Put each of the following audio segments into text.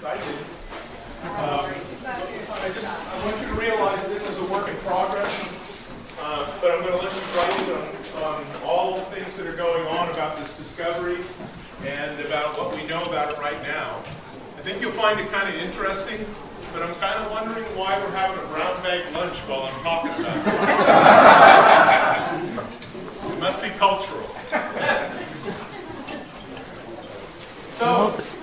excited. Um, I just, I want you to realize this is a work in progress, uh, but I'm going to let you write on, on all the things that are going on about this discovery and about what we know about it right now. I think you'll find it kind of interesting, but I'm kind of wondering why we're having a brown bag lunch while I'm talking about this. it must be cultural. So,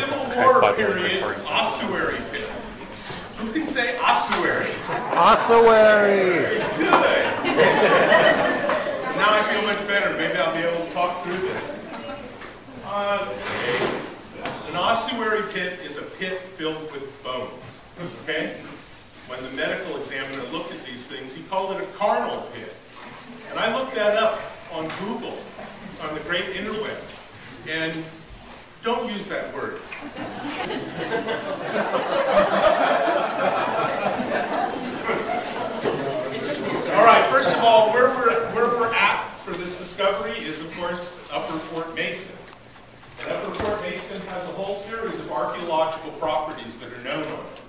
Civil War period, ossuary pit. Who can say ossuary? Ossuary. Good. now I feel much better. Maybe I'll be able to talk through this. Uh, okay. An ossuary pit is a pit filled with bones. Okay? When the medical examiner looked at these things, he called it a carnal pit. And I looked that up on Google, on the great interweb. And don't use that word. all right, first of all, where we're, where we're at for this discovery is, of course, Upper Fort Mason. And Upper Fort Mason has a whole series of archaeological properties that are known on it.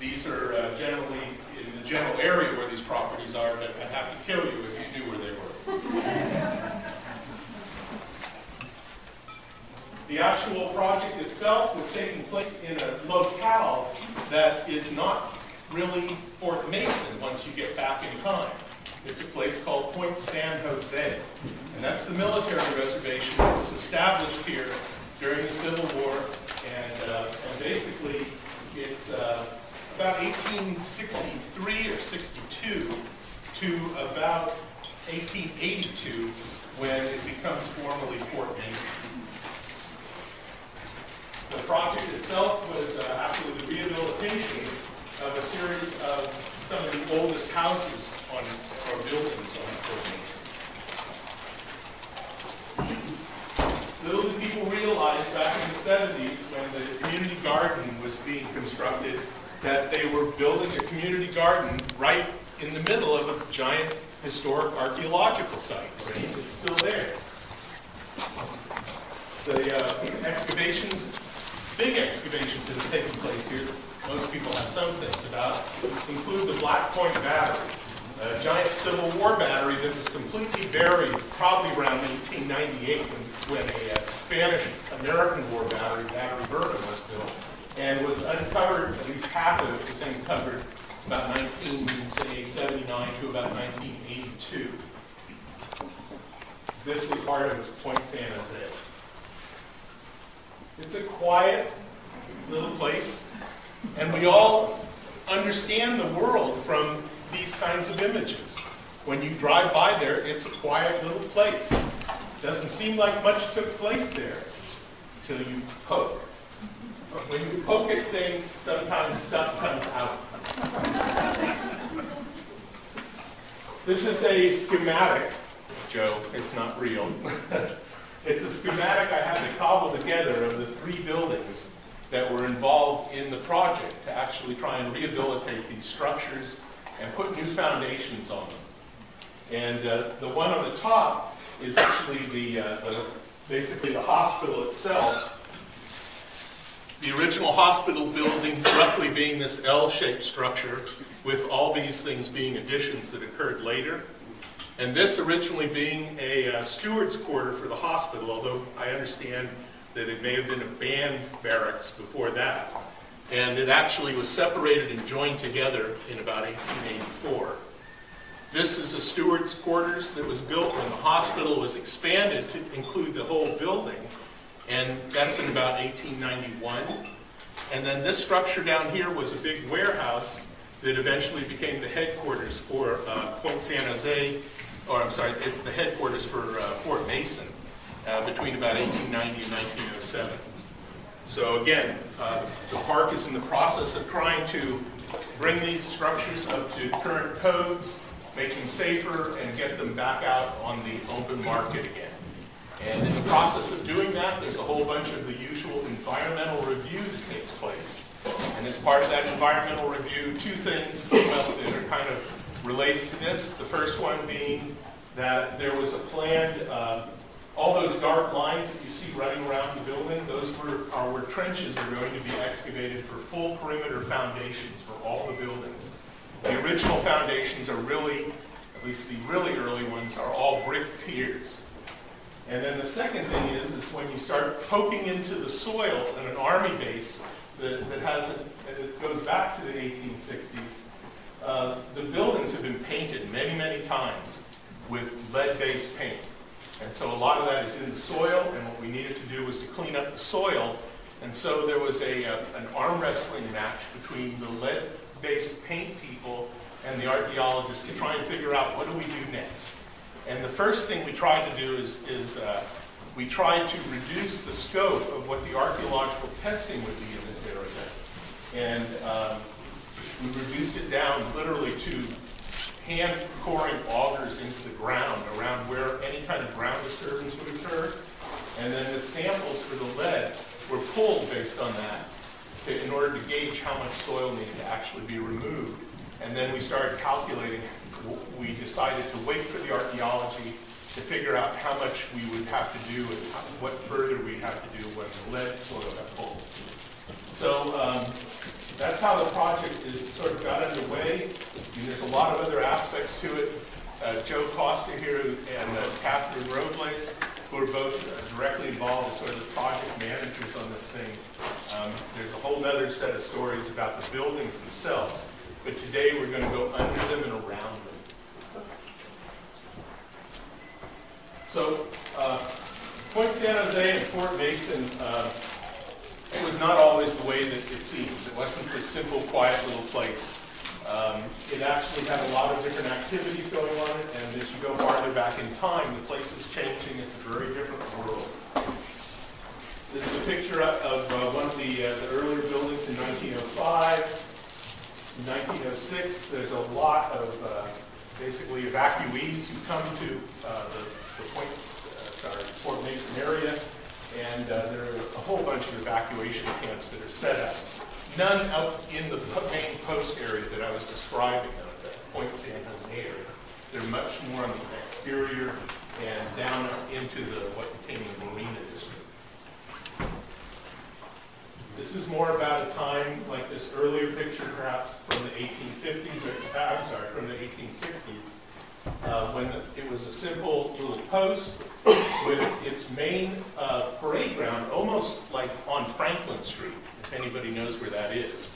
These are uh, generally in the general area where these properties are, but I'd have to kill you if you knew where they were. The actual project itself was taking place in a locale that is not really Fort Mason once you get back in time. It's a place called Point San Jose. And that's the military reservation that was established here during the Civil War. And, uh, and basically, it's uh, about 1863 or 62 to about 1882 when it becomes formally Fort Mason. The project itself was uh, actually the rehabilitation of a series of some of the oldest houses on, or buildings on Mason. Little did people realize back in the 70s when the community garden was being constructed that they were building a community garden right in the middle of a giant historic archaeological site. Right? It's still there. The uh, excavations big excavations that have taken place here, most people have some sense about, include the Black Point Battery, a giant Civil War battery that was completely buried probably around 1898 when, when a uh, Spanish-American War battery, Battery Burnham, was built, and was uncovered, at least half of it was uncovered about 1979 to about 1982. This was part of Point San Jose. It's a quiet little place, and we all understand the world from these kinds of images. When you drive by there, it's a quiet little place. Doesn't seem like much took place there till you poke. But When you poke at things, sometimes stuff comes out. this is a schematic, Joe. It's not real. It's a schematic I had to cobble together of the three buildings that were involved in the project to actually try and rehabilitate these structures and put new foundations on them. And uh, the one on the top is actually the, uh, the, basically the hospital itself. The original hospital building roughly being this L-shaped structure with all these things being additions that occurred later. And this originally being a uh, steward's quarter for the hospital, although I understand that it may have been a band barracks before that. And it actually was separated and joined together in about 1884. This is a steward's quarters that was built when the hospital was expanded to include the whole building. And that's in about 1891. And then this structure down here was a big warehouse that eventually became the headquarters for uh, Point San Jose or I'm sorry, the headquarters for uh, Fort Mason uh, between about 1890 and 1907. So again, uh, the park is in the process of trying to bring these structures up to current codes, make them safer, and get them back out on the open market again. And in the process of doing that, there's a whole bunch of the usual environmental review that takes place. And as part of that environmental review, two things came up that are kind of related to this. The first one being that there was a planned, uh, all those dark lines that you see running around the building, those were, are where trenches are going to be excavated for full perimeter foundations for all the buildings. The original foundations are really, at least the really early ones, are all brick piers. And then the second thing is, is when you start poking into the soil in an army base that, that hasn't, and it goes back to the 1860s, uh, the buildings have been painted many, many times with lead-based paint. And so a lot of that is in the soil, and what we needed to do was to clean up the soil. And so there was a, uh, an arm wrestling match between the lead-based paint people and the archaeologists to try and figure out what do we do next. And the first thing we tried to do is, is uh, we tried to reduce the scope of what the archaeological testing would be in this area. And um, we reduced it down literally to hand coring augers into the ground around where any kind of ground disturbance would occur. And then the samples for the lead were pulled based on that to, in order to gauge how much soil needed to actually be removed. And then we started calculating, we decided to wait for the archaeology to figure out how much we would have to do and how, what further we have to do when the lead soil got pulled. So um, that's how the project is sort of got underway. Mean, there's a lot of other aspects to it. Uh, Joe Costa here and uh, Catherine Robles, who are both uh, directly involved as sort of the project managers on this thing. Um, there's a whole other set of stories about the buildings themselves. But today we're going to go under them and around them. So, uh, Point San Jose and Fort Mason uh, not always the way that it seems. It wasn't this simple, quiet little place. Um, it actually had a lot of different activities going on, and as you go farther back in time, the place is changing. It's a very different world. This is a picture of uh, one of the, uh, the earlier buildings in 1905. In 1906, there's a lot of uh, basically evacuees who come to uh, the, the Point, uh, Fort Mason area and uh, there are a whole bunch of evacuation camps that are set up. None out in the main post area that I was describing, the Point San Jose area. They're much more on the exterior and down into the what became the Marina District. This is more about a time like this earlier picture, perhaps from the 1850s, or, I'm sorry, from the 1860s, uh, when it was a simple little post with its main uh, parade ground almost like on Franklin Street, if anybody knows where that is.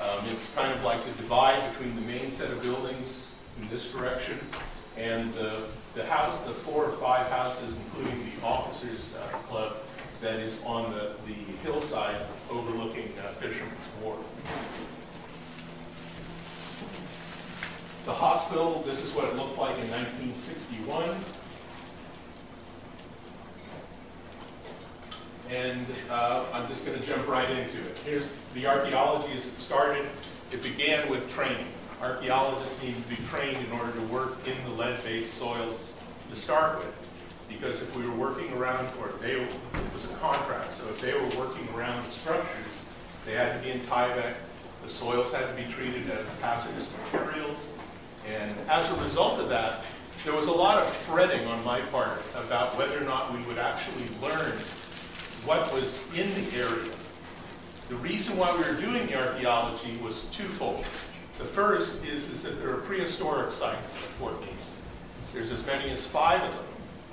Um, it's kind of like the divide between the main set of buildings in this direction and the, the house, the four or five houses, including the officers uh, club, that is on the, the hillside overlooking uh, Fisherman's Wharf. The hospital, this is what it looked like in 1961. And uh, I'm just going to jump right into it. Here's the archaeology as it started. It began with training. Archaeologists need to be trained in order to work in the lead-based soils to start with. Because if we were working around, or they, it was a contract, so if they were working around the structures, they had to be in Tyvek. The soils had to be treated as hazardous materials. And as a result of that, there was a lot of fretting on my part about whether or not we would actually learn what was in the area. The reason why we were doing the archaeology was twofold. The first is, is that there are prehistoric sites at Fort Mason. There's as many as five of them,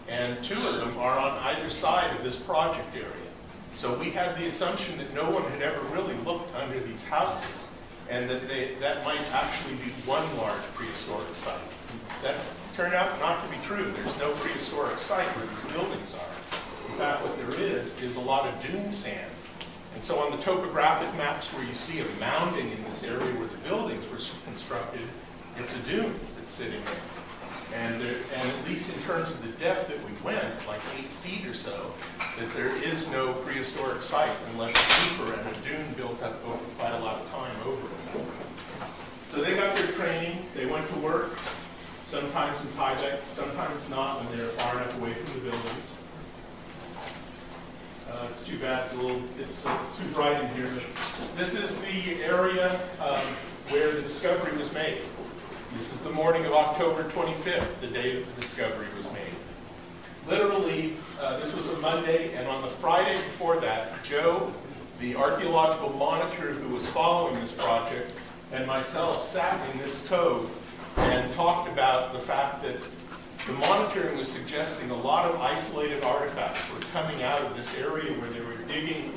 and two of them are on either side of this project area. So we had the assumption that no one had ever really looked under these houses and that they, that might actually be one large prehistoric site. That turned out not to be true. There's no prehistoric site where these buildings are. In fact, what there is, is a lot of dune sand. And so on the topographic maps where you see a mounding in this area where the buildings were constructed, it's a dune that's sitting there. And, there, and at least in terms of the depth that we went, like eight feet or so, that there is no prehistoric site unless it's deeper and a dune built up over quite a lot of time over it. So they got their training, they went to work, sometimes in Tyvek, sometimes not when they're far enough away from the buildings. Uh, it's too bad it's a little, it's uh, too bright in here, but this is the area um, where the discovery was made. This is the morning of October 25th, the day that the discovery was made. Literally, uh, this was a Monday, and on the Friday before that, Joe the archaeological monitor who was following this project and myself sat in this cove and talked about the fact that the monitoring was suggesting a lot of isolated artifacts were coming out of this area where they were digging,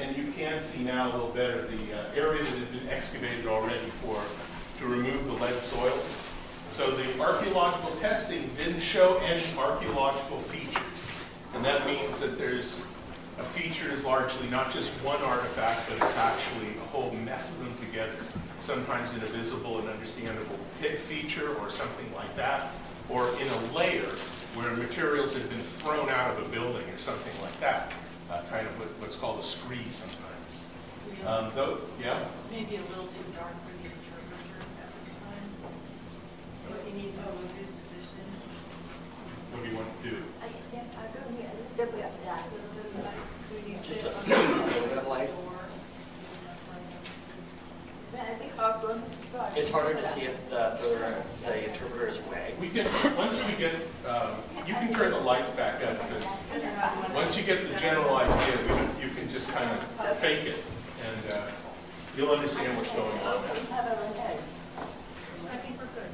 and, you can see now a little better the uh, area that had been excavated already for to remove the lead soils. So the archaeological testing didn't show any archaeological features. And that means that there's, a feature is largely not just one artifact, but it's actually a whole mess of them together. Sometimes in a visible and understandable pit feature or something like that, or in a layer where materials have been thrown out of a building or something like that, uh, kind of what, what's called a scree sometimes. Um, though, yeah? Maybe a little too dark for the interpreter at this time. Does he need to move his position? What do you want to do? I think I don't need a little bit of that. Could you Just a- on a the little bit of light. door? But I think I'll go. It's harder to see if the, the, the interpreter is away. We can, once we get, um, you can turn the lights back up because once you get the general idea, we can- you can just kind of fake it and uh, you'll understand what's going on We there. have our head. I think we're good.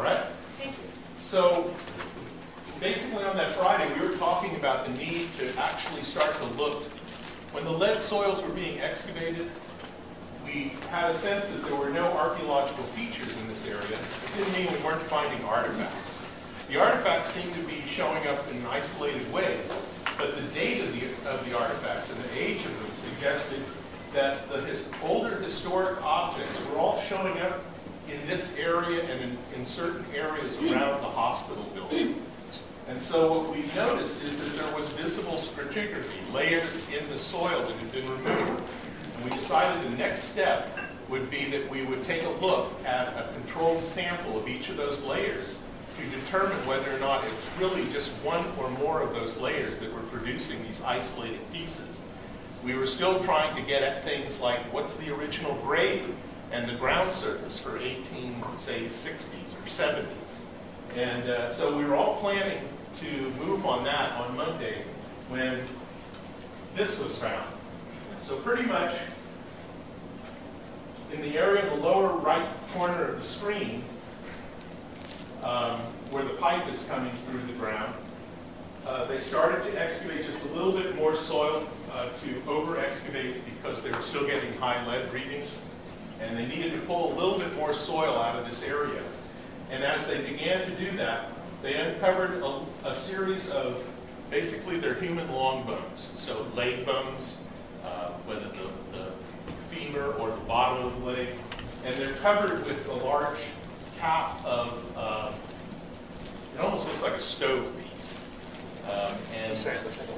All right? Thank you. So basically on that Friday, we were talking about the need to actually start to look. When the lead soils were being excavated, we had a sense that there were no archaeological features in this area. It didn't mean we weren't finding artifacts. The artifacts seemed to be showing up in an isolated way, but the date of the, of the artifacts and the age of them suggested that the his, older historic objects were all showing up in this area and in, in certain areas around the hospital building. And so what we noticed is that there was visible stratigraphy, layers in the soil that had been removed. And we decided the next step would be that we would take a look at a controlled sample of each of those layers to determine whether or not it's really just one or more of those layers that were producing these isolated pieces. We were still trying to get at things like what's the original grade and the ground surface for 18, say, 60s or 70s. And uh, so we were all planning to move on that on Monday when this was found. So pretty much in the area in the lower right corner of the screen, um, where the pipe is coming through the ground, uh, they started to excavate just a little bit more soil uh, to over-excavate because they were still getting high lead readings. And they needed to pull a little bit more soil out of this area. And as they began to do that, they uncovered a, a series of basically their human long bones. So leg bones, uh, whether the, the femur or the bottom of the leg. And they're covered with a large cap of, uh, it almost looks like a stove piece. Um, and it looks like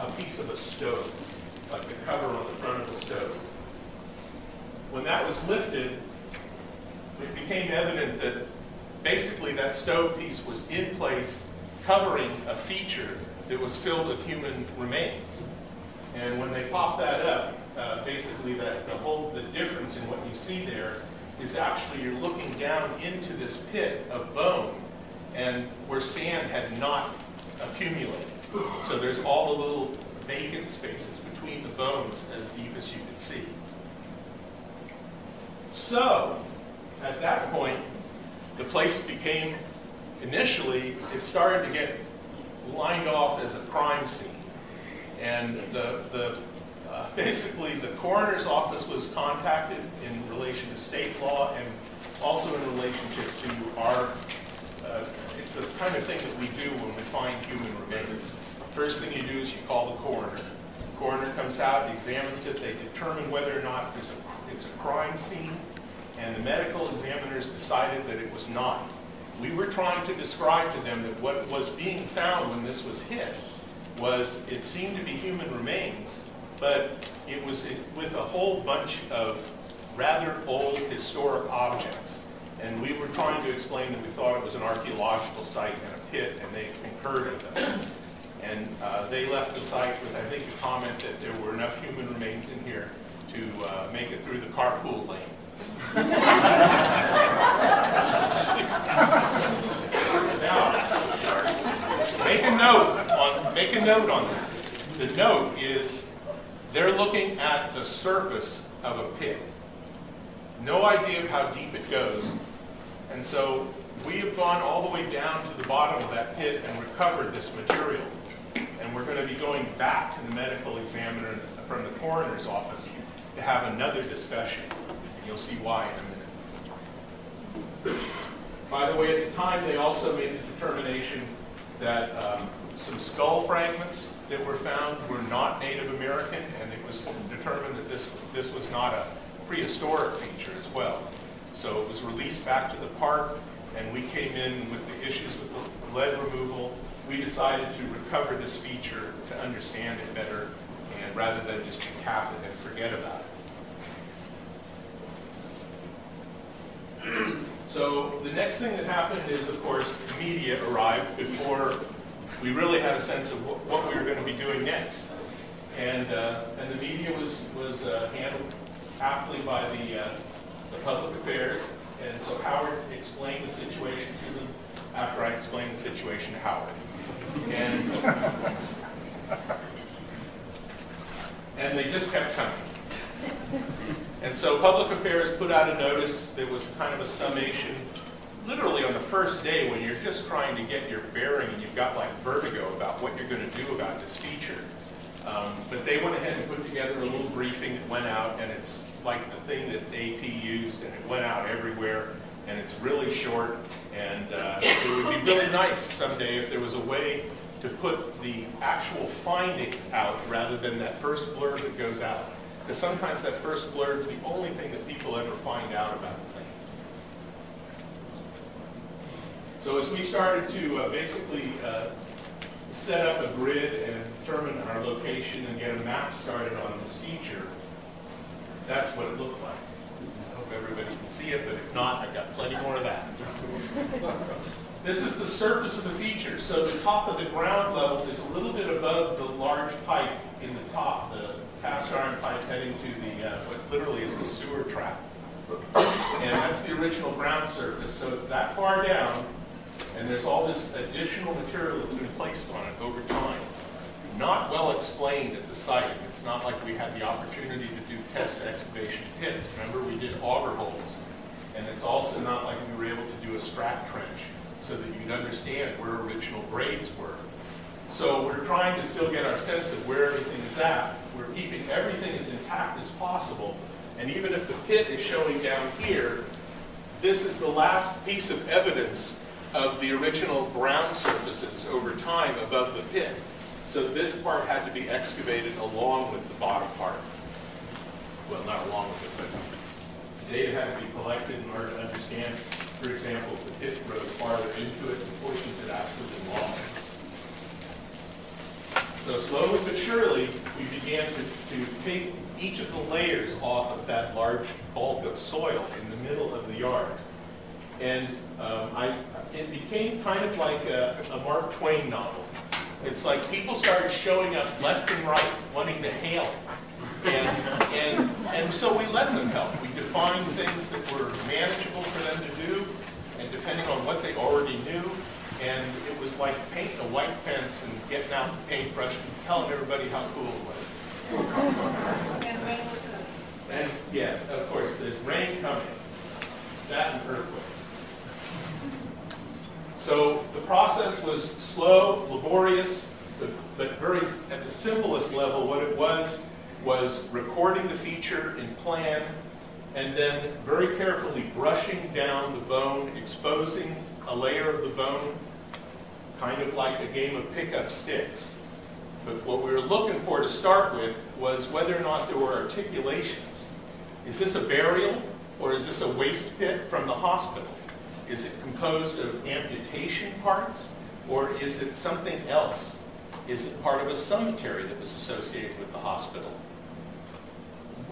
a piece of a stove, like the cover on the front of the stove. When that was lifted, it became evident that basically that stove piece was in place covering a feature that was filled with human remains. And when they popped that up, uh, basically that the whole the difference in what you see there is actually you're looking down into this pit of bone and where sand had not accumulated. So there's all the little vacant spaces between the bones as deep as you can see. So, at that point, the place became, initially, it started to get lined off as a crime scene. And the, the, uh, basically, the coroner's office was contacted in relation to state law and also in relationship to our, uh, it's the kind of thing that we do when we find human remains. First thing you do is you call the coroner. The Coroner comes out, examines it, they determine whether or not there's a, it's a crime scene, and the medical examiners decided that it was not. We were trying to describe to them that what was being found when this was hit was, it seemed to be human remains, but it was with a whole bunch of rather old historic objects. And we were trying to explain that we thought it was an archaeological site and a pit, and they concurred with us. And uh, they left the site with, I think, a comment that there were enough human remains in here to uh, make it through the carpool lane. Now, make a note on, make a note on that. The note is they're looking at the surface of a pit. No idea of how deep it goes. And so we have gone all the way down to the bottom of that pit and recovered this material. And we're going to be going back to the medical examiner from the coroner's office to have another discussion. You'll see why in a minute. By the way, at the time, they also made the determination that um, some skull fragments that were found were not Native American, and it was determined that this, this was not a prehistoric feature as well. So it was released back to the park, and we came in with the issues with the lead removal. We decided to recover this feature to understand it better, and rather than just cap it and forget about it. So the next thing that happened is, of course, media arrived before we really had a sense of what, what we were going to be doing next. And, uh, and the media was, was uh, handled aptly by the, uh, the public affairs. And so Howard explained the situation to them after I explained the situation to Howard. And, and they just kept coming. And so Public Affairs put out a notice that was kind of a summation, literally on the first day when you're just trying to get your bearing and you've got like vertigo about what you're going to do about this feature. Um, but they went ahead and put together a little briefing that went out, and it's like the thing that AP used, and it went out everywhere, and it's really short, and uh, it would be really nice someday if there was a way to put the actual findings out rather than that first blurb that goes out. Because sometimes that first blurb is the only thing that people ever find out about the thing. So as we started to uh, basically uh, set up a grid and determine our location and get a map started on this feature, that's what it looked like. I hope everybody can see it, but if not, I've got plenty more of that. This is the surface of the feature. So the top of the ground level is a little bit above the large pipe in the top, the cast iron pipe heading to the, uh, what literally is the sewer trap. And that's the original ground surface, so it's that far down, and there's all this additional material that's been placed on it over time. Not well explained at the site. It's not like we had the opportunity to do test excavation pits. Remember, we did auger holes. And it's also not like we were able to do a strat trench so that you could understand where original grades were. So we're trying to still get our sense of where everything is at. We're keeping everything as intact as possible. And even if the pit is showing down here, this is the last piece of evidence of the original ground surfaces over time above the pit. So this part had to be excavated along with the bottom part. Well, not along with it, but data had to be collected in order to understand, for example, if the pit grows farther into it, the portions that actually belong. So slowly but surely, we began to, to take each of the layers off of that large bulk of soil in the middle of the yard. And um, I, it became kind of like a, a Mark Twain novel. It's like people started showing up left and right, wanting to hail. And, and, and so we let them help. We defined things that were manageable for them to do, and depending on what they already knew, and it was like painting a white fence and getting out the paintbrush and telling everybody how cool it was. And rain was good. And yeah, of course, there's rain coming. That and earthquakes. So the process was slow, laborious, but, but very, at the simplest level, what it was, was recording the feature in plan, and then very carefully brushing down the bone, exposing a layer of the bone, kind of like a game of pickup sticks. But what we were looking for to start with was whether or not there were articulations. Is this a burial or is this a waste pit from the hospital? Is it composed of amputation parts or is it something else? Is it part of a cemetery that was associated with the hospital?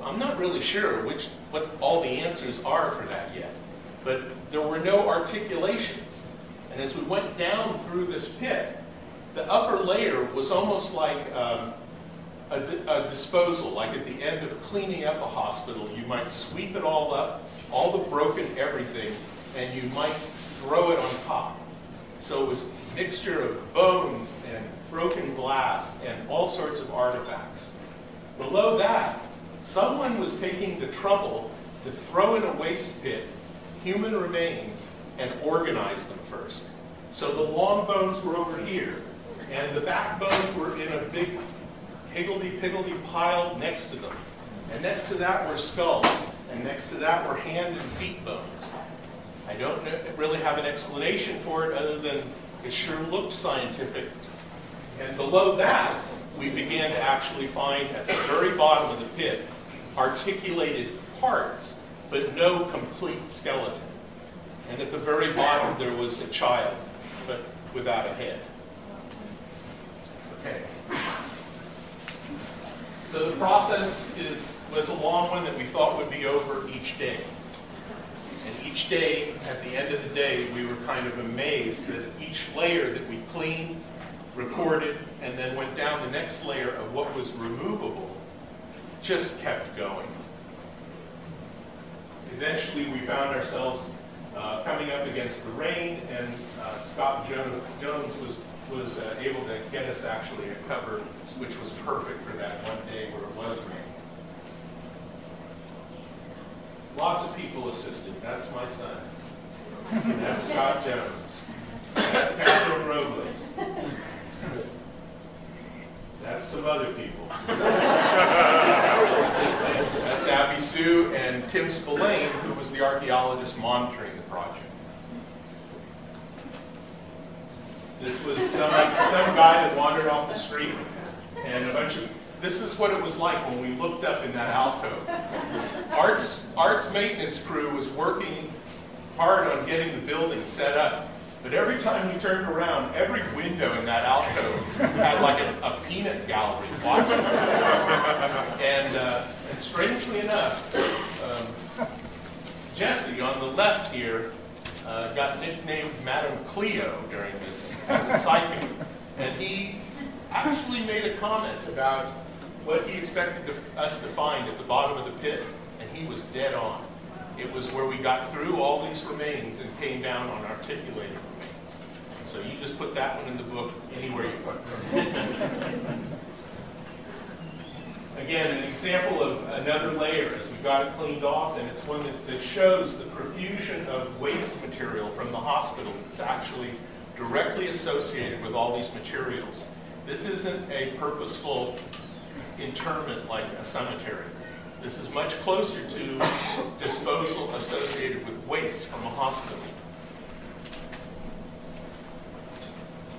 I'm not really sure which, what all the answers are for that yet, but there were no articulations. And as we went down through this pit, the upper layer was almost like um, a, a disposal, like at the end of cleaning up a hospital, you might sweep it all up, all the broken everything, and you might throw it on top. So it was a mixture of bones and broken glass and all sorts of artifacts. Below that, someone was taking the trouble to throw in a waste pit human remains and organize them first. So the long bones were over here, and the back bones were in a big higgledy-piggledy pile next to them. And next to that were skulls, and next to that were hand and feet bones. I don't really have an explanation for it other than it sure looked scientific. And below that, we began to actually find at the very bottom of the pit articulated parts, but no complete skeleton. And at the very bottom, there was a child, but without a head. Okay. So the process is, was a long one that we thought would be over each day. And each day, at the end of the day, we were kind of amazed that each layer that we cleaned, recorded, and then went down the next layer of what was removable, just kept going. Eventually, we found ourselves uh, coming up against the rain, and uh, Scott Jo- Jones was, was uh, able to get us actually a cover, which was perfect for that one day where it was raining. Lots of people assisted. That's my son. And that's Scott Jones. That's Catherine Robles. That's some other people. That's Abby Sue and Tim Spillane, who was the archaeologist monitoring project. This was some, some guy that wandered off the street and a bunch of, this is what it was like when we looked up in that alcove. Art's, Art's maintenance crew was working hard on getting the building set up, but every time we turned around, every window in that alcove had like a, a peanut gallery watching us. And, uh, and strangely enough, Jesse on the left here uh, got nicknamed Madam Cleo during this as a psychic. And he actually made a comment about what he expected to, us to find at the bottom of the pit, and he was dead on. It was where we got through all these remains and came down on articulated remains. So you just put that one in the book anywhere you want. Again, an example of another layer as we got it cleaned off, and it's one that, that shows the profusion of waste material from the hospital that's actually directly associated with all these materials. This isn't a purposeful interment like a cemetery. This is much closer to disposal associated with waste from a hospital.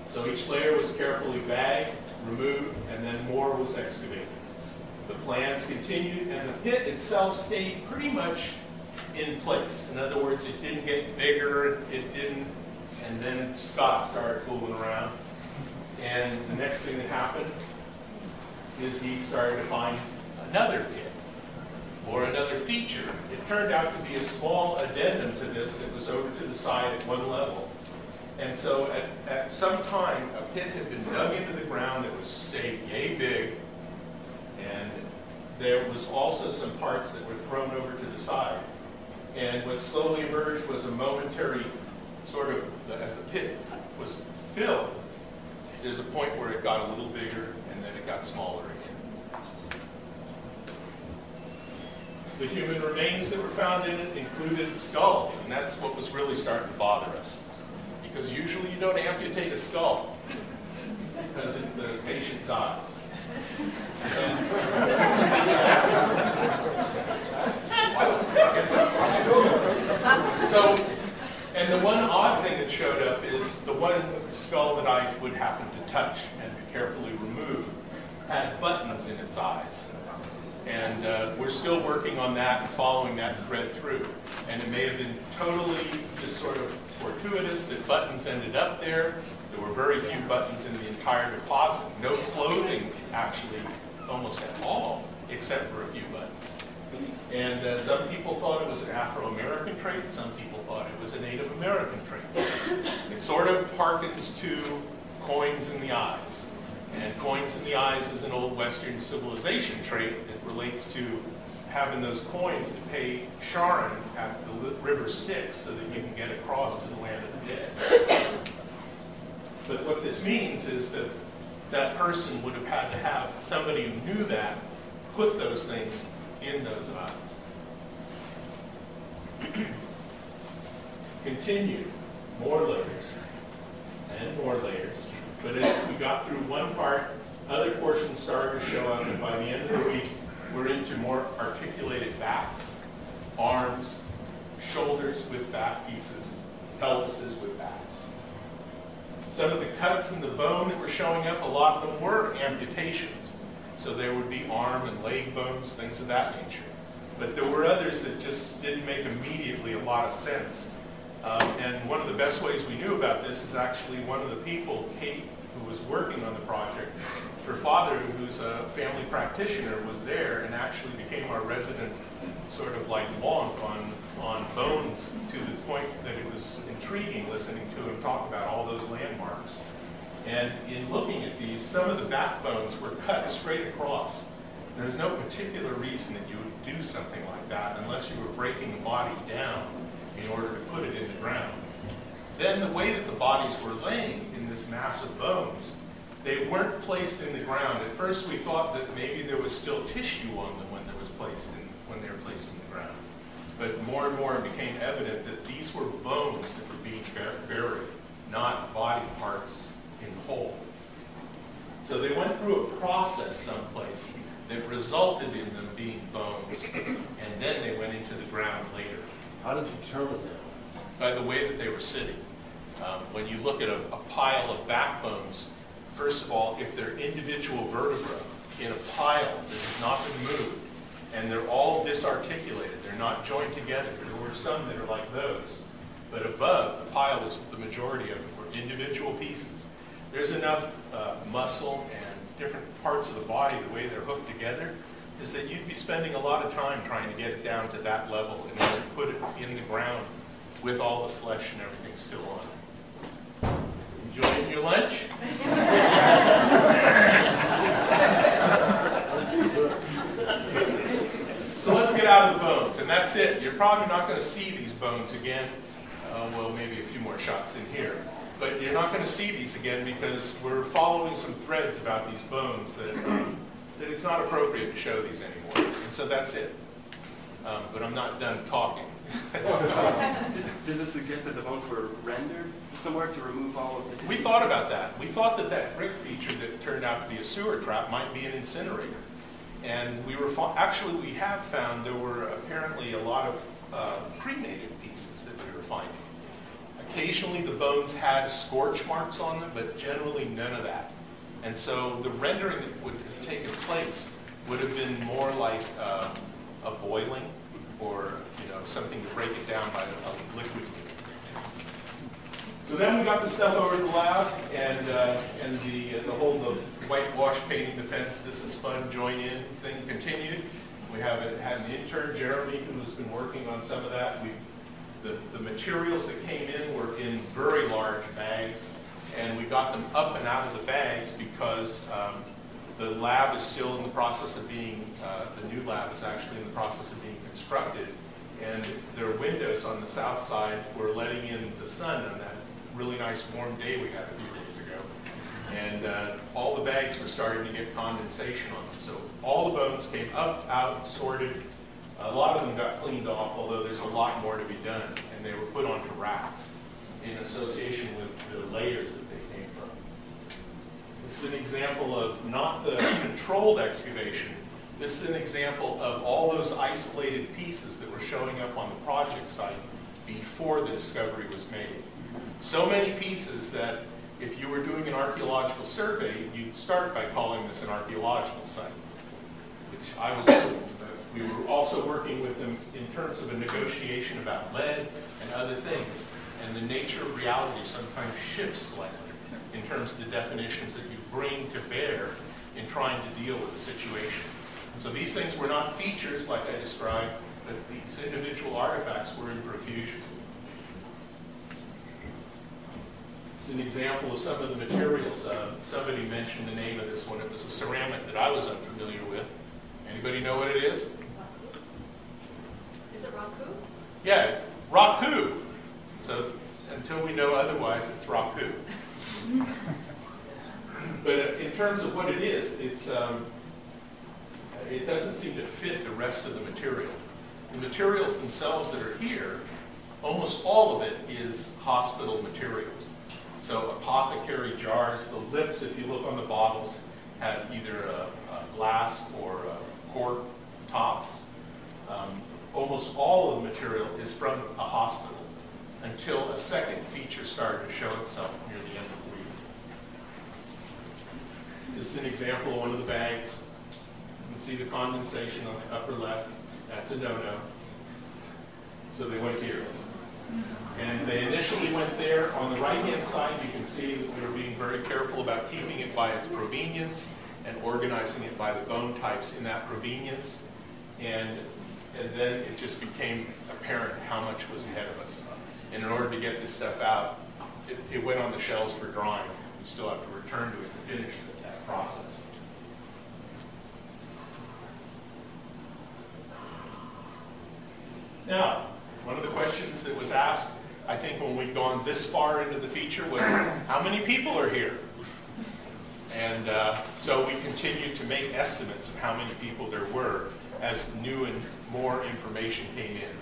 So each layer was carefully bagged, removed, and then more was excavated. The plans continued, and the pit itself stayed pretty much in place. In other words, it didn't get bigger, it didn't, and then Scott started fooling around. And the next thing that happened is he started to find another pit or another feature. It turned out to be a small addendum to this that was over to the side at one level. And so at, at some time, a pit had been dug into the ground that was, say, yay big, and there was also some parts that were thrown over to the side. And what slowly emerged was a momentary sort of, as the pit was filled, there's a point where it got a little bigger and then it got smaller again. The human remains that were found in it included skulls, and that's what was really starting to bother us. Because usually you don't amputate a skull because the patient dies. So, and the one odd thing that showed up is the one skull that I would happen to touch and carefully remove had buttons in its eyes. And uh, we're still working on that and following that thread through. And it may have been totally just sort of fortuitous that buttons ended up there. There were very few buttons in the entire deposit. No clothing, actually, almost at all, except for a few buttons. And uh, some people thought it was an Afro-American trait. Some people thought it was a Native American trait. It sort of harkens to coins in the eyes. And coins in the eyes is an old Western civilization trait that relates to having those coins to pay Charon at the river Styx so that you can get across to the land of the dead. But what this means is that that person would have had to have somebody who knew that put those things in those aisles. Continued, more layers, and more layers. But as we got through one part, other portions started to show up, and by the end of the week, we're into more articulated backs, arms, shoulders with back pieces, pelvises with backs. Some of the cuts in the bone that were showing up, a lot of them were amputations. So there would be arm and leg bones, things of that nature. But there were others that just didn't make immediately a lot of sense. Um, and one of the best ways we knew about this is actually one of the people, Kate, who was working on the project, her father, who's a family practitioner, was there and actually became our resident sort of like wonk on, on bones to the point that it was intriguing listening to him talk about all those landmarks. And in looking at these, some of the backbones were cut straight across. There's no particular reason that you would do something like that unless you were breaking the body down in order to put it in the ground. Then the way that the bodies were laying in this mass of bones, they weren't placed in the ground. At first we thought that maybe there was still tissue on them when there was placed in, when they were placed in the ground. But more and more it became evident that these were bones that were being buried, not body parts in whole. So they went through a process someplace that resulted in them being bones, and then they went into the ground later How did you determine that? by the way that they were sitting. Um, when you look at a, a pile of backbones, first of all, if they're individual vertebrae in a pile that has not been moved, and they're all disarticulated, they're not joined together. There were some that are like those. But above, the pile was the majority of them were individual pieces. There's enough uh, muscle and different parts of the body, the way they're hooked together, is that you'd be spending a lot of time trying to get it down to that level and to put it in the ground with all the flesh and everything still on it. Enjoying your lunch? So let's get out of the bones, and that's it. You're probably not going to see these bones again. Uh, well, maybe a few more shots in here. But you're not going to see these again because we're following some threads about these bones that, um, that it's not appropriate to show these anymore. And so that's it. Um, but I'm not done talking. Does, does this suggest that the bones were rendered somewhere to remove all of the? We thought about that. We thought that that brick feature that turned out to be a sewer trap might be an incinerator. And we were, actually, we have found there were apparently a lot of uh, cremated pieces that we were finding. Occasionally, the bones had scorch marks on them, but generally none of that. And so the rendering that would have taken place would have been more like uh, a boiling or, you know, something to break it down by a a liquid so then we got the stuff over to the lab, and uh, and the the whole the whitewash painting the fence. This is fun. Join in thing continued. We have a, had an intern, Jeremy, who has been working on some of that. We the the materials that came in were in very large bags, and we got them up and out of the bags because. Um, the lab is still in the process of being, uh, the new lab is actually in the process of being constructed. And there are windows on the south side. We're letting in the sun on that really nice warm day we had a few days ago. And uh, all the bags were starting to get condensation on them. So all the bones came up, out, sorted. A lot of them got cleaned off, although there's a lot more to be done. And they were put onto racks in association with the layers that they came from. This is an example of not the controlled excavation. This is an example of all those isolated pieces that were showing up on the project site before the discovery was made. So many pieces that if you were doing an archaeological survey, you'd start by calling this an archaeological site, which I was doing. But we were also working with them in terms of a negotiation about lead and other things. And the nature of reality sometimes shifts slightly in terms of the definitions that you bring to bear in trying to deal with the situation. So these things were not features like I described, but these individual artifacts were in profusion. It's an example of some of the materials. Uh, somebody mentioned the name of this one. It was a ceramic that I was unfamiliar with. Anybody know what it is? Is it Raku? Yeah, Raku. So until we know otherwise, it's Raku. but uh, in terms of what it is, it's um, it doesn't seem to fit the rest of the material. The materials themselves that are here, almost all of it is hospital materials. So apothecary jars, the lips, if you look on the bottles, have either a, a glass or a cork tops. Um, almost all of the material is from a hospital until a second feature started to show itself near the end of the week. This is an example of one of the bags. You can see the condensation on the upper left. That's a no-no. So they went here. And they initially went there. On the right-hand side, you can see that we were being very careful about keeping it by its provenience and organizing it by the bone types in that provenience. And, and then it just became apparent how much was ahead of us. And in order to get this stuff out, it, it went on the shelves for drying. We still have to return to it to finish that process. Now, one of the questions that was asked, I think when we'd gone this far into the feature was, how many people are here? And uh, so we continued to make estimates of how many people there were as new and more information came in.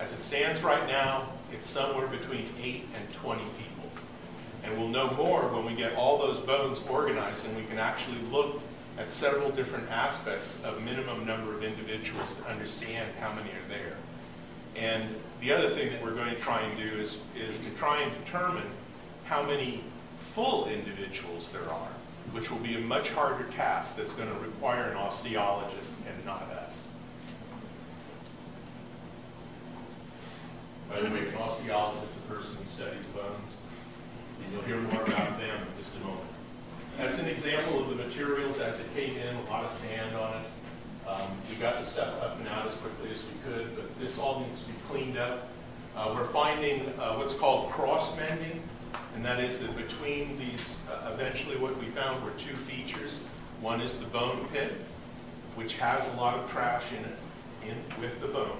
As it stands right now, it's somewhere between 8 and 20 people. And we'll know more when we get all those bones organized and we can actually look at several different aspects of minimum number of individuals to understand how many are there. And the other thing that we're going to try and do is, is to try and determine how many full individuals there are, which will be a much harder task that's going to require an osteologist and not us. By the way, an osteologist is a person who studies bones, and you'll hear more about them in just a moment. That's an example of the materials as it came in, a lot of sand on it. Um, we got the stuff up and out as quickly as we could, but this all needs to be cleaned up. Uh, we're finding uh, what's called cross mending, and that is that between these, uh, eventually what we found were two features. One is the bone pit, which has a lot of trash in it, in with the bone.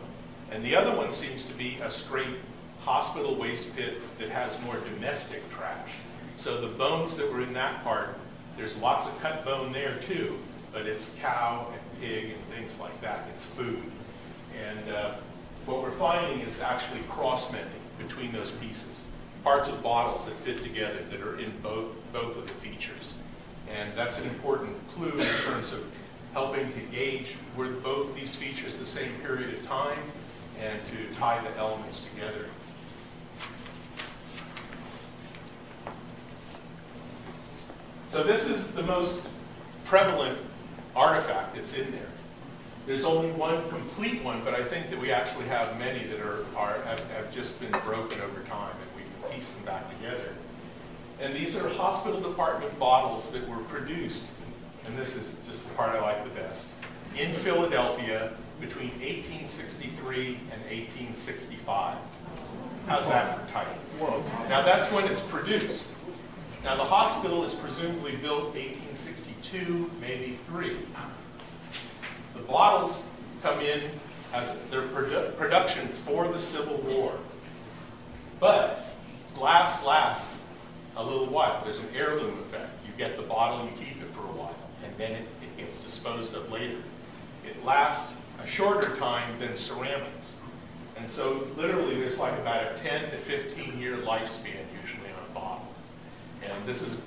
And the other one seems to be a straight hospital waste pit that has more domestic trash. So the bones that were in that part, there's lots of cut bone there too, but it's cow and pig and things like that. It's food. And uh, what we're finding is actually cross-mending between those pieces. Parts of bottles that fit together that are in both, both of the features. And that's an important clue in terms of helping to gauge were both these features the same period of time and to tie the elements together. So this is the most prevalent artifact that's in there. There's only one complete one, but I think that we actually have many that are, are have, have just been broken over time and we can piece them back together. And these are hospital department bottles that were produced, and this is just the part I like the best, in Philadelphia between 1863 and 1865. How's that for tight? Now that's when it's produced. Now the hospital is presumably built 1862, maybe three. The bottles come in as their produ production for the Civil War. But glass lasts a little while. There's an heirloom effect. You get the bottle, you keep it for a while, and then it, it gets disposed of later. It lasts a shorter time than ceramics. And so literally there's like about a 10 to 15 year lifespan usually on a bottle. And this is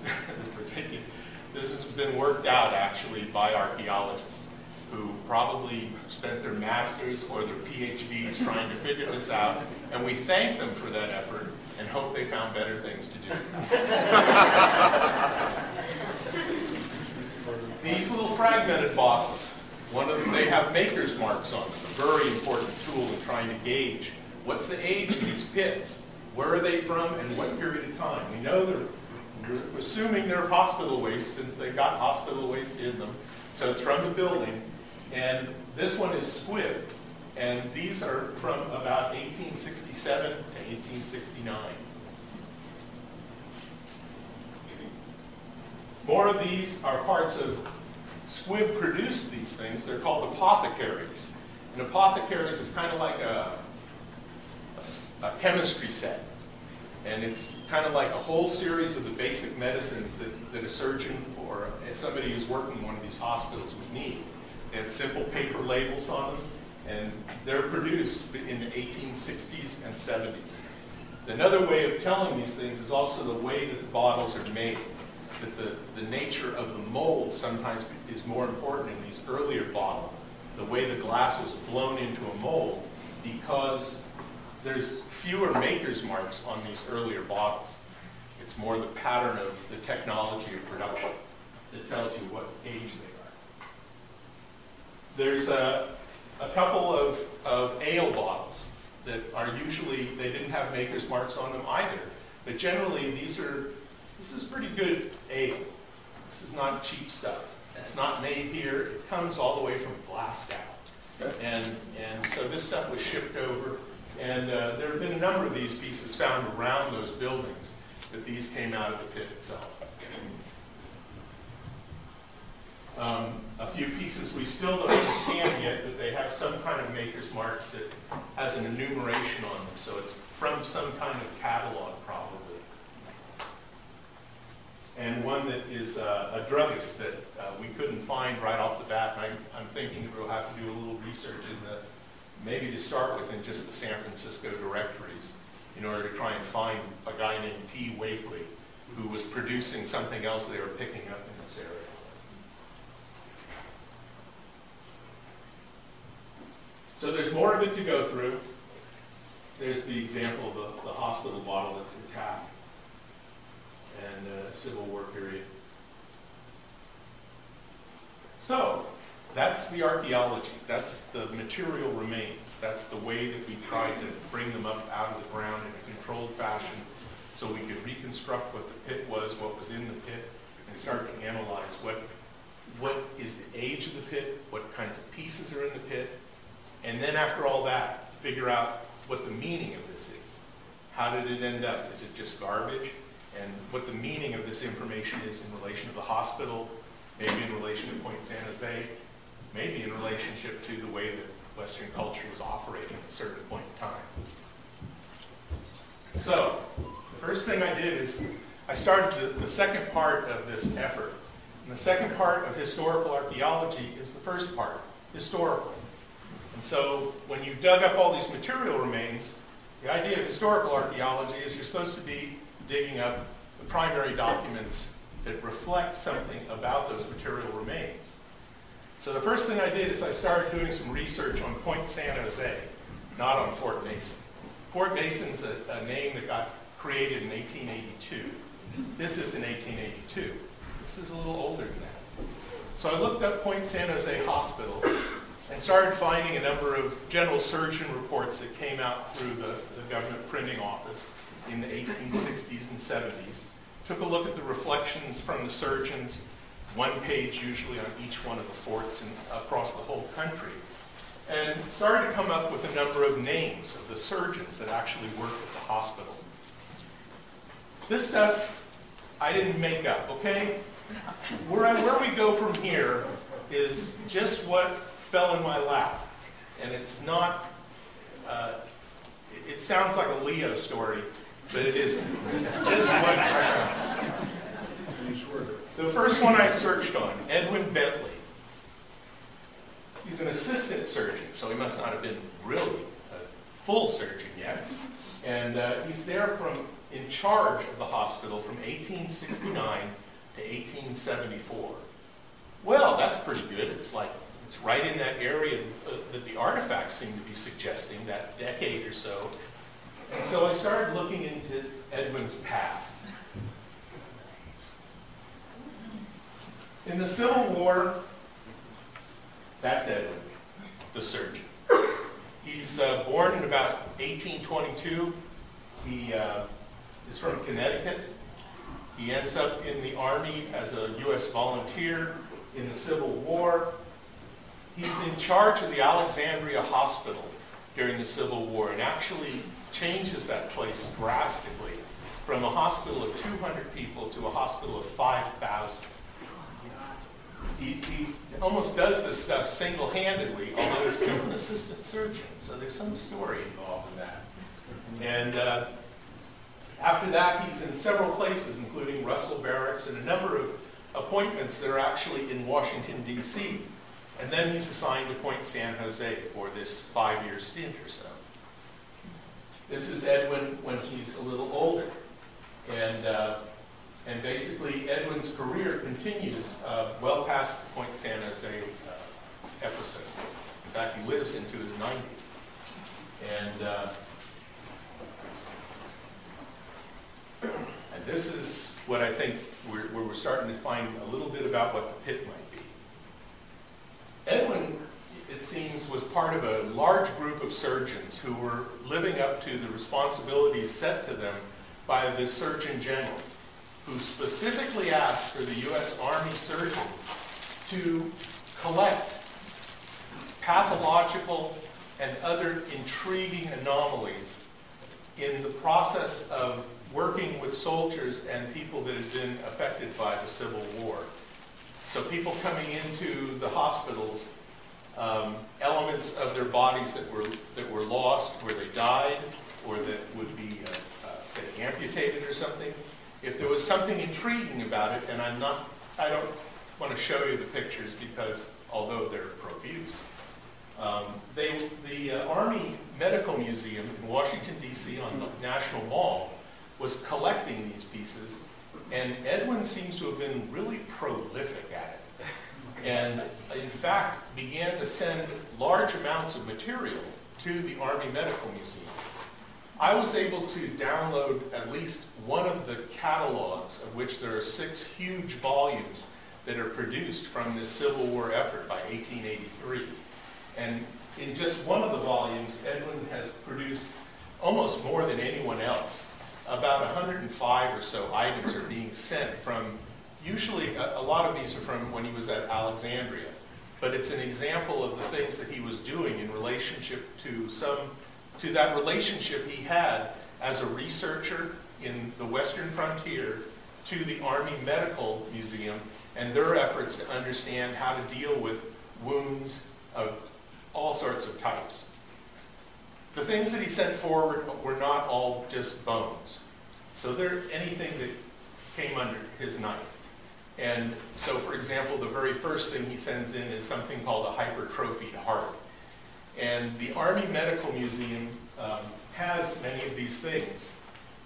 this has been worked out actually by archaeologists who probably spent their masters or their PhDs trying to figure this out. And we thank them for that effort and hope they found better things to do. These little fragmented bottles, one of them, they have maker's marks on them, a very important tool in trying to gauge what's the age of these pits, where are they from, and what period of time. We know they're, we're assuming they're hospital waste since they got hospital waste in them, so it's from the building. And this one is Squibb, and these are from about 1867 to 1869. More of these are parts of, Squibb produced these things. They're called apothecaries. And apothecaries is kind of like a, a, a chemistry set. And it's kind of like a whole series of the basic medicines that, that a surgeon or somebody who's working in one of these hospitals would need. They had simple paper labels on them, and they're produced in the 1860s and 70s. Another way of telling these things is also the way that the bottles are made. That the, the nature of the mold sometimes is more important in these earlier bottles. The way the glass was blown into a mold because there's fewer maker's marks on these earlier bottles. It's more the pattern of the technology of production that tells you what age they are. There's a, a couple of, of ale bottles that are usually, they didn't have maker's marks on them either. But generally, these are, this is pretty good ale. This is not cheap stuff. It's not made here. It comes all the way from Glasgow. And, and so this stuff was shipped over. And uh, there have been a number of these pieces found around those buildings, but these came out of the pit itself. Um, a few pieces we still don't understand yet, but they have some kind of maker's marks that has an enumeration on them, so it's from some kind of catalog probably. And one that is uh, a druggist that uh, we couldn't find right off the bat, and I'm, I'm thinking that we'll have to do a little research in the, maybe to start with in just the San Francisco directories, in order to try and find a guy named T. Wakely, who was producing something else they were picking up in this area. So there's more of it to go through. There's the example of the, the hospital bottle that's intact and uh, Civil War period. So that's the archaeology. That's the material remains. That's the way that we tried to bring them up out of the ground in a controlled fashion so we could reconstruct what the pit was, what was in the pit, and start to analyze what, what is the age of the pit, what kinds of pieces are in the pit, and then after all that, figure out what the meaning of this is. How did it end up? Is it just garbage? And what the meaning of this information is in relation to the hospital, maybe in relation to Point San Jose, maybe in relationship to the way that Western culture was operating at a certain point in time. So, the first thing I did is I started the, the second part of this effort. And the second part of historical archaeology is the first part, historical. And so when you dug up all these material remains, the idea of historical archaeology is you're supposed to be digging up the primary documents that reflect something about those material remains. So the first thing I did is I started doing some research on Point San Jose, not on Fort Mason. Fort Mason's a, a name that got created in 1882. This is in 1882. This is a little older than that. So I looked up Point San Jose Hospital and started finding a number of general surgeon reports that came out through the, the government printing office in the 1860s and 70s. Took a look at the reflections from the surgeons, one page usually on each one of the forts and across the whole country, and started to come up with a number of names of the surgeons that actually worked at the hospital. This stuff I didn't make up, okay? Where, I, where we go from here is just what fell in my lap. And it's not, uh, it, it sounds like a Leo story, but it isn't. It's just what I found. The first one I searched on, Edwin Bentley. He's an assistant surgeon, so he must not have been really a full surgeon yet. And uh, he's there from in charge of the hospital from 1869 to 1874. Well, that's pretty good. It's like it's right in that area that the artifacts seem to be suggesting, that decade or so. And so I started looking into Edwin's past. In the Civil War, that's Edwin, the surgeon. He's uh, born in about 1822. He uh, is from Connecticut. He ends up in the Army as a U.S. volunteer in the Civil War. He's in charge of the Alexandria Hospital during the Civil War and actually changes that place drastically from a hospital of 200 people to a hospital of 5,000. He, he almost does this stuff single-handedly, although he's still an assistant surgeon, so there's some story involved in that. And uh, after that, he's in several places, including Russell Barracks and a number of appointments that are actually in Washington, D.C. And then he's assigned to Point San Jose for this five-year stint or so. This is Edwin when he's a little older. And, uh, and basically Edwin's career continues uh, well past the Point San Jose uh, episode. In fact, he lives into his 90s. And, uh, and this is what I think we're, where we're starting to find a little bit about what the pit might be. Edwin, it seems, was part of a large group of surgeons who were living up to the responsibilities set to them by the Surgeon General, who specifically asked for the U.S. Army surgeons to collect pathological and other intriguing anomalies in the process of working with soldiers and people that had been affected by the Civil War. So people coming into the hospitals, um, elements of their bodies that were, that were lost, where they died, or that would be, uh, uh, say, amputated or something. If there was something intriguing about it, and I'm not, I don't want to show you the pictures because although they're profuse, um, they, the uh, Army Medical Museum in Washington, D.C. on the National Mall was collecting these pieces, and Edwin seems to have been really prolific at it. And in fact, began to send large amounts of material to the Army Medical Museum. I was able to download at least one of the catalogs, of which there are six huge volumes that are produced from this Civil War effort by 1883. And in just one of the volumes, Edwin has produced almost more than anyone else. About 105 or so items are being sent from, usually a, a lot of these are from when he was at Alexandria. But it's an example of the things that he was doing in relationship to some, to that relationship he had as a researcher in the Western frontier to the Army Medical Museum and their efforts to understand how to deal with wounds of all sorts of types. The things that he sent forward were not all just bones. So they're anything that came under his knife. And so, for example, the very first thing he sends in is something called a hypertrophied heart. And the Army Medical Museum um, has many of these things.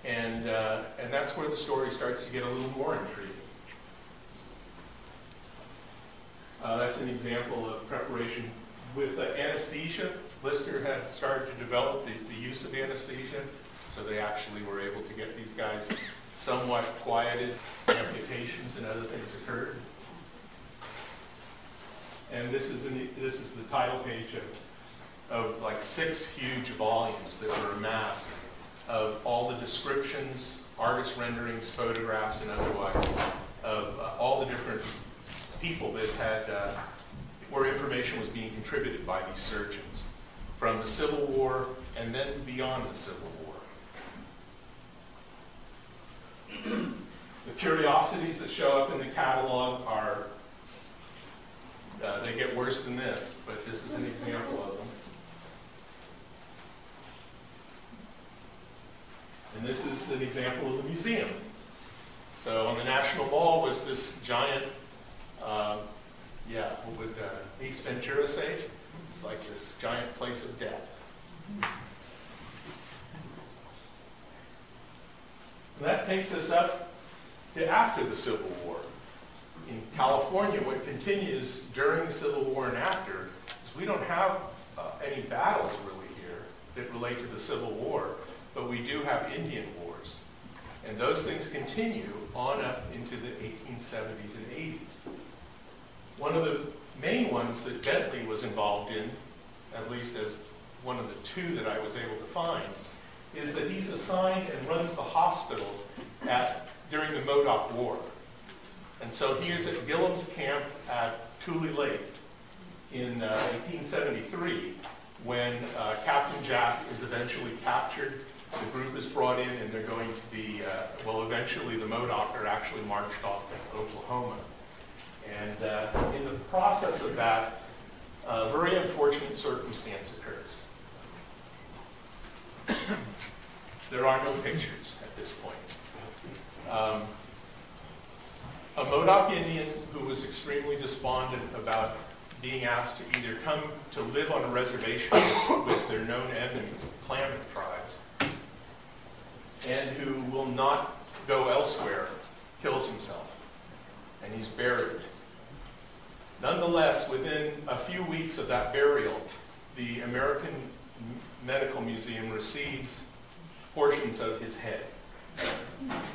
And, uh, and that's where the story starts to get a little more intriguing. Uh, that's an example of preparation with uh, anesthesia. Lister had started to develop the, the use of anesthesia, so they actually were able to get these guys somewhat quieted. Amputations and other things occurred. And this is, an, this is the title page of, of like six huge volumes that were amassed of all the descriptions, artist renderings, photographs, and otherwise of uh, all the different people that had, uh, where information was being contributed by these surgeons from the Civil War and then beyond the Civil War. the curiosities that show up in the catalog are, uh, they get worse than this, but this is an example of them. And this is an example of the museum. So on the National Mall was this giant, uh, yeah, what would uh, Ace Ventura say? It's like this giant place of death. And that takes us up to after the Civil War. In California, what continues during the Civil War and after is we don't have uh, any battles really here that relate to the Civil War, but we do have Indian wars. And those things continue on up into the 1870s and 80s. One of the main ones that Bentley was involved in, at least as one of the two that I was able to find, is that he's assigned and runs the hospital at, during the Modoc War. And so he is at Gillem's camp at Tule Lake in uh, 1873 when uh, Captain Jack is eventually captured. The group is brought in and they're going to be, uh, well, eventually the Modoc are actually marched off to Oklahoma. And uh, in the process of that, a very unfortunate circumstance occurs. there are no pictures at this point. Um, a Modoc Indian who was extremely despondent about being asked to either come to live on a reservation with their known enemies, the Klamath tribes, and who will not go elsewhere, kills himself, and he's buried. Nonetheless, within a few weeks of that burial, the American Medical Museum receives portions of his head.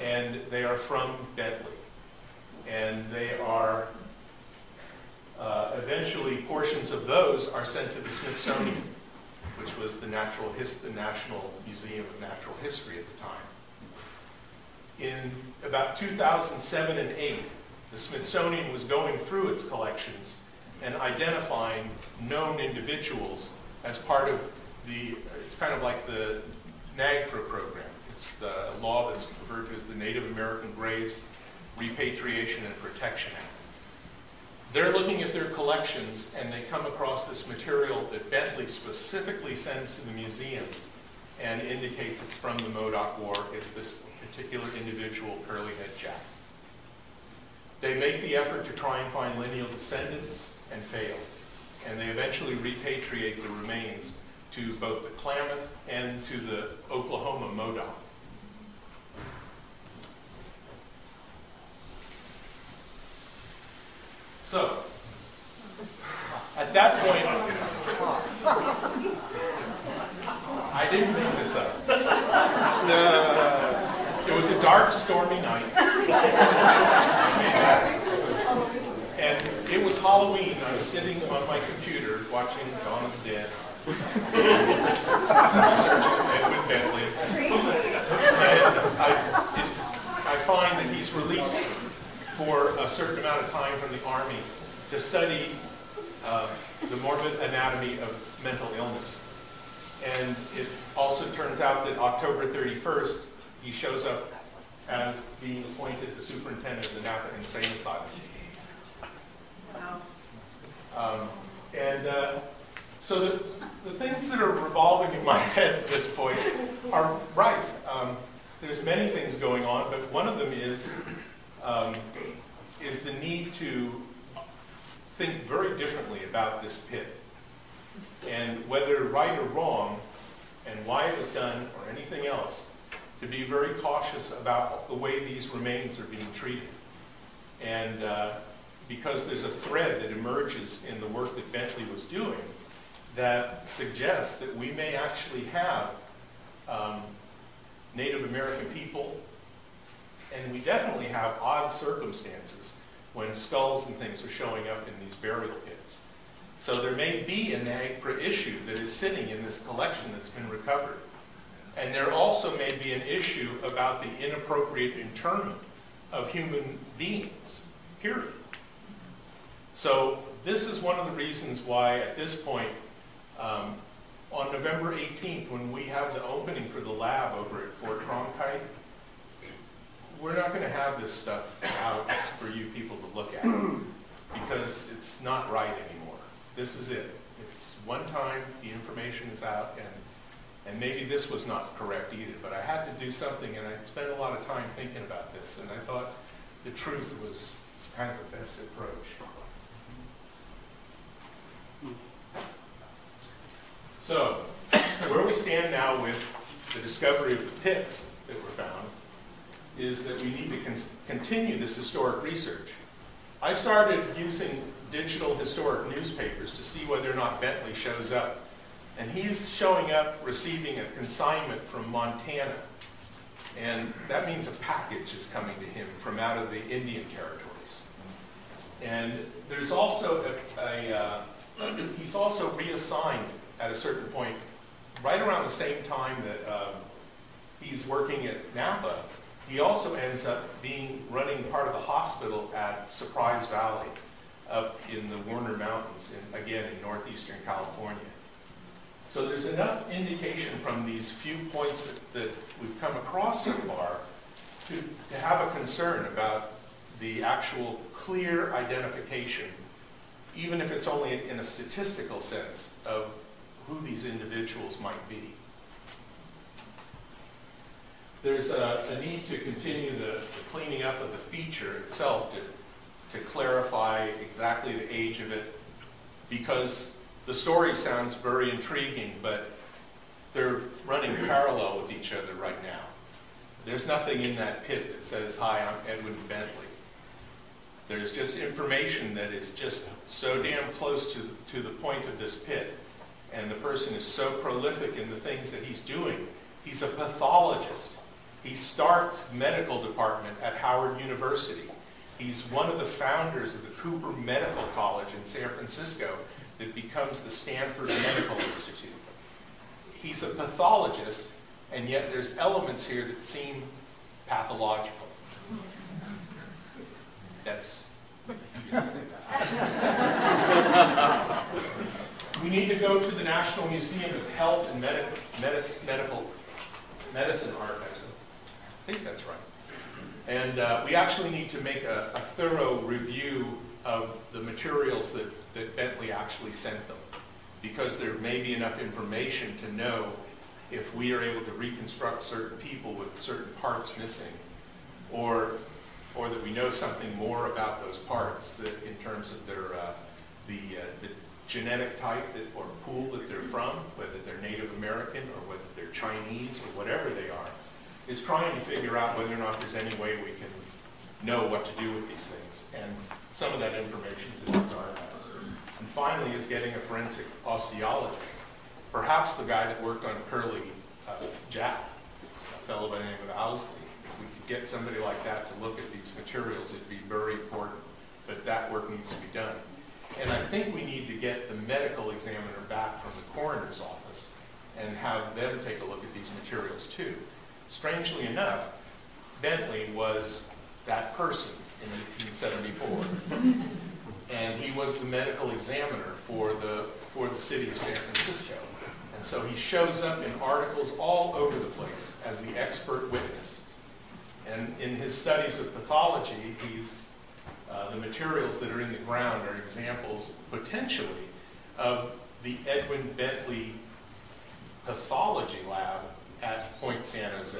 And they are from Bentley. And they are, uh, eventually, portions of those are sent to the Smithsonian, which was the, natural his- the National Museum of Natural History at the time. In about 2007 and 8, the Smithsonian was going through its collections and identifying known individuals as part of the, it's kind of like the NAGPRA program. It's the law that's referred to as the Native American Graves Repatriation and Protection Act. They're looking at their collections and they come across this material that Bentley specifically sends to the museum and indicates it's from the Modoc War. It's this particular individual, Curly Head Jack. They make the effort to try and find lineal descendants and fail. And they eventually repatriate the remains to both the Klamath and to the Oklahoma Modoc. So, at that point, I didn't make this up. No. It was a dark, stormy night. And it was Halloween. I was sitting on my computer watching Dawn of the Dead. Edwin Bentley. And I, it, I find that he's released for a certain amount of time from the Army to study uh, the morbid anatomy of mental illness. And it also turns out that October 31st, he shows up as being appointed the superintendent of the Napa Insane Asylum. Wow. Um, and uh, so the, the things that are revolving in my head at this point are right. Um, there's many things going on, but one of them is um, is the need to think very differently about this pit and whether right or wrong and why it was done or anything else to be very cautious about the way these remains are being treated. And uh, because there's a thread that emerges in the work that Bentley was doing that suggests that we may actually have um, Native American people, and we definitely have odd circumstances when skulls and things are showing up in these burial pits. So there may be a NAGPRA issue that is sitting in this collection that's been recovered. And there also may be an issue about the inappropriate internment of human beings, period. So this is one of the reasons why at this point, um, on November 18th, when we have the opening for the lab over at Fort Cronkhite, we're not going to have this stuff out for you people to look at because it's not right anymore. This is it. It's one time, the information is out, and and maybe this was not correct either, but I had to do something, and I spent a lot of time thinking about this, and I thought the truth was kind of the best approach. So, where we stand now with the discovery of the pits that were found is that we need to con- continue this historic research. I started using digital historic newspapers to see whether or not Bentley shows up. And he's showing up receiving a consignment from Montana. And that means a package is coming to him from out of the Indian territories. And there's also a, a uh, he's also reassigned at a certain point, right around the same time that um, he's working at Napa. He also ends up being running part of the hospital at Surprise Valley up in the Warner Mountains, in, again in northeastern California. So there's enough indication from these few points that, that we've come across so far to, to have a concern about the actual clear identification, even if it's only in a statistical sense, of who these individuals might be. There's a, a need to continue the, the cleaning up of the feature itself to, to clarify exactly the age of it, because the story sounds very intriguing, but they're running parallel with each other right now. There's nothing in that pit that says, hi, I'm Edwin Bentley. There's just information that is just so damn close to, to the point of this pit. And the person is so prolific in the things that he's doing. He's a pathologist. He starts medical department at Howard University. He's one of the founders of the Cooper Medical College in San Francisco that becomes the Stanford Medical Institute. He's a pathologist, and yet there's elements here that seem pathological. That's. We need to go to the National Museum of Health and Medi- Medical Medicine Archives. I think that's right. And uh, we actually need to make a, a thorough review of the materials that, that Bentley actually sent them. Because there may be enough information to know if we are able to reconstruct certain people with certain parts missing, or, or that we know something more about those parts that in terms of their, uh, the, uh, the genetic type that, or pool that they're from, whether they're Native American or whether they're Chinese or whatever they are, is trying to figure out whether or not there's any way we can know what to do with these things. And some of that information is in these archives. And finally is getting a forensic osteologist, perhaps the guy that worked on Curly uh, Jack, a fellow by the name of Owsley. If we could get somebody like that to look at these materials, it'd be very important. But that work needs to be done. And I think we need to get the medical examiner back from the coroner's office and have them take a look at these materials too. Strangely enough, Bentley was that person in 1874. And he was the medical examiner for the, for the city of San Francisco. And so he shows up in articles all over the place as the expert witness. And in his studies of pathology, he's, uh, the materials that are in the ground are examples potentially of the Edwin Bentley pathology lab at Point San Jose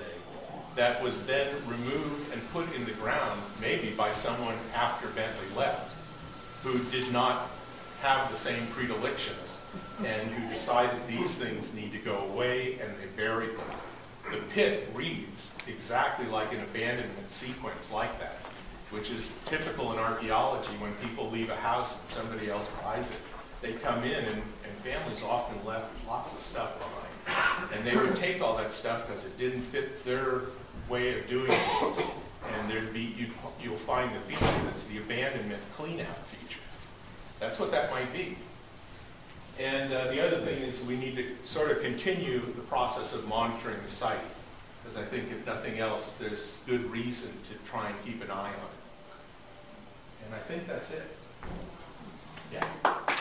that was then removed and put in the ground, maybe by someone after Bentley left, who did not have the same predilections and who decided these things need to go away and they buried them. The pit reads exactly like an abandonment sequence like that, which is typical in archaeology when people leave a house and somebody else buys it. They come in and, and families often left lots of stuff behind. And they would take all that stuff because it didn't fit their way of doing things. And there'd be, you, you'll find the feature that's the abandonment cleanout feature. That's what that might be. And uh, the other thing is we need to sort of continue the process of monitoring the site. Because I think if nothing else, there's good reason to try and keep an eye on it. And I think that's it. Yeah.